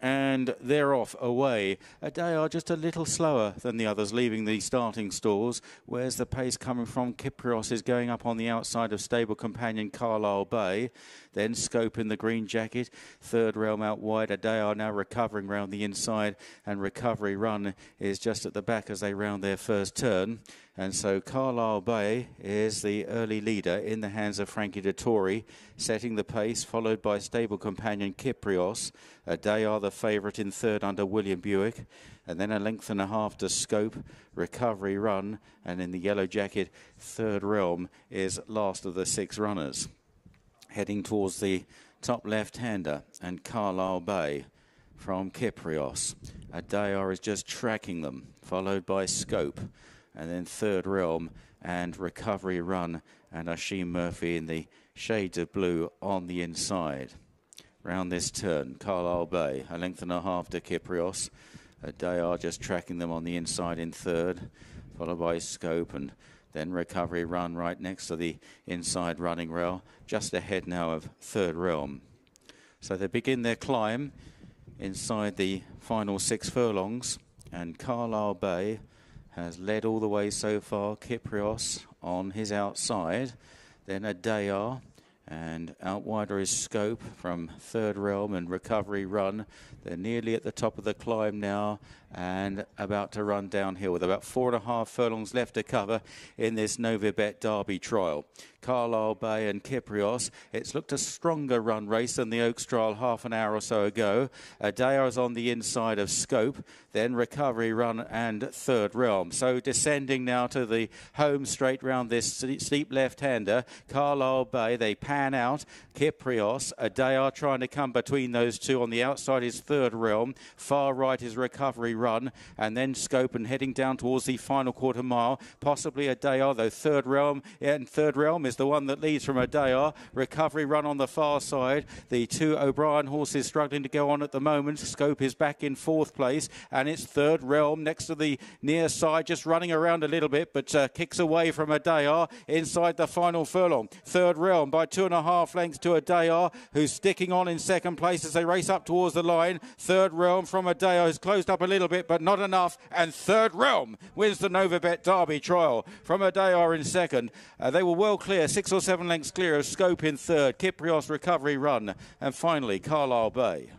and they're off away. Uh, Adayar just a little slower than the others, leaving the starting stalls. Where's the pace coming from? Kyprios is going up on the outside of stable companion Carlisle Bay. Then Scope in the green jacket. Third realm out wide. are now recovering round the inside, and Recovery Run is just at the back as they round their first turn. And so Carlisle Bay is the early leader in the hands of Frankie Dettori, setting the pace, followed by stable companion Kyprios. Adayar the favourite in third under William Buick. And then a length and a half to Scope, Recovery Run. And in the yellow jacket, Third Realm is last of the six runners. Heading towards the top left-hander and Carlisle Bay from Kyprios. Adayar is just tracking them, followed by Scope and then Third Realm and Recovery Run and Oisin Murphy in the shades of blue on the inside. Round this turn, Carlisle Bay, a length and a half to Kyprios. Uh, Adayar just tracking them on the inside in third, followed by Scope and then Recovery Run right next to the inside running rail, just ahead now of Third Realm. So they begin their climb inside the final six furlongs, and Carlisle Bay has led all the way so far. Kyprios on his outside, then Adayar, and out wider is Scope from Third Realm and Recovery Run. They're nearly at the top of the climb now and about to run downhill with about four and a half furlongs left to cover in this Novibet Derby trial. Carlisle Bay and Kyprios. It's looked a stronger run race than the Oaks trial half an hour or so ago. Adayar's on the inside of Scope, then Recovery Run and Third Realm. So descending now to the home straight round this steep left-hander. Carlisle Bay, they pan out. Kyprios, Adayar trying to come between those two. On the outside is Third Realm. Far right is Recovery Run. And then Scope and heading down towards the final quarter mile. Possibly Adayar, though Third Realm and Third Realm is the one that leads from Adayar. Recovery run on the far side. The two O'Brien horses struggling to go on at the moment. Scope is back in fourth place, and it's third realm next to the near side, just running around a little bit, but uh, kicks away from Adayar inside the final furlong. Third realm by two and a half lengths to Adayar, who's sticking on in second place as they race up towards the line. Third realm from Adayar has closed up a little bit, but not enough. And third realm wins the Novibet Derby trial from Adayar in second. Uh, they were well clear six or seven lengths clear of Scope in third, Kyprios recovery run, and finally Carlisle Bay.